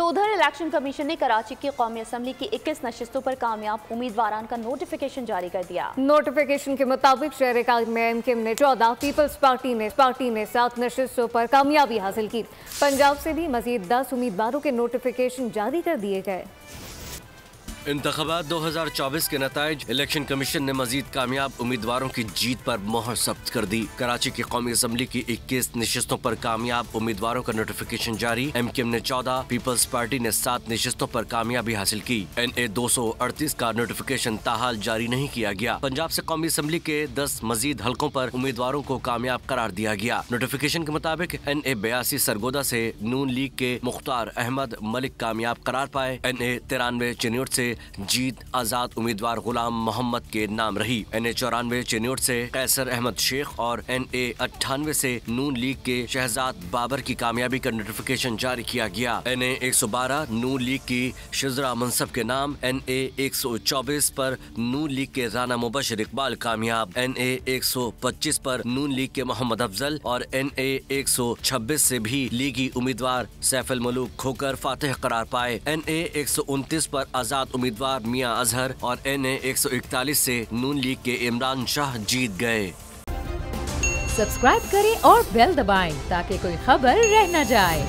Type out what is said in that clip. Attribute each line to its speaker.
Speaker 1: तो उधर election commission ने कराची की कौमी असम्बली की 21 नशस्तों पर कामयाब उम्मीदवार का नोटिफिकेशन जारी कर दिया।
Speaker 2: नोटिफिकेशन के मुताबिक शहर ने चौदह पीपल्स पार्टी ने पार्टी ने सात नशस्तों पर कामयाबी हासिल की। पंजाब से भी मजीद दस उम्मीदवारों के नोटिफिकेशन जारी कर दिए गए।
Speaker 3: इंतबात 2024 के नतज, इलेक्शन कमीशन ने मजीद कामयाब उम्मीदवारों की जीत पर मोहर सब्त कर दी। कराची की कौमी असम्बली की 21 नशस्तों पर कामयाब उम्मीदवारों का नोटिफिकेशन जारी। एम के एम ने 14 पीपल्स पार्टी ने सात नशस्तों पर कामयाबी हासिल की। एन ए दो सौ अड़तीस का नोटिफिकेशन ताहाल जारी नहीं किया गया। पंजाब ऐसी कौमी असम्बली के दस मजीद हल्कों आरोप उम्मीदवारों को कामयाब करार दिया गया। नोटिफिकेशन के मुताबिक एन ए बयासी सरगोदा ऐसी नून लीग के मुख्तार अहमद मलिक कामयाब करार पाए। एन ए तिरानवे चिन्यूट जीत आज़ाद उम्मीदवार गुलाम मोहम्मद के नाम रही। एन ए चौरानवे चिन्यूट से कैसर अहमद शेख और एन ए अट्ठानवे से नून लीग के शहजाद बाबर की कामयाबी का नोटिफिकेशन जारी किया गया। एन ए एक सौ बारह, नून लीग की शिजरा मनसब के नाम एन ए एक सौ चौबीस पर नून लीग के राना मुबशर इकबाल कामयाब एन ए एक सौ पच्चीस पर नून लीग के मोहम्मद अफजल और एन ए एक सौ छब्बीस से भी लीगी उम्मीदवार सैफल मलूक खोकर फातेह करार पाए। एन ए एक सौ उनतीस पर आज़ाद उम्मीदवार मियाँ अजहर और एन ए एक सौ इकतालीस से नून लीग के इमरान शाह जीत गए।
Speaker 4: सब्सक्राइब करें और बेल दबाएँ ताकि कोई खबर रह न जाए।